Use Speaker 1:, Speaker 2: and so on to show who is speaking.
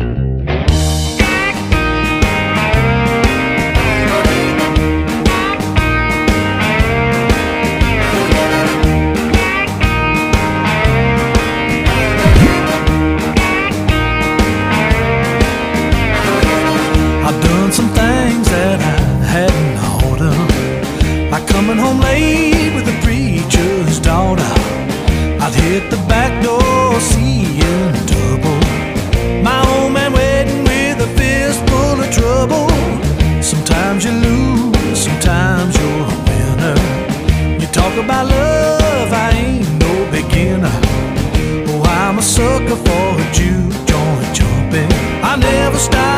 Speaker 1: I've sometimes you're a winner. You talk about love, I ain't no beginner. Oh, I'm a sucker for a juke joint jumping. I never stop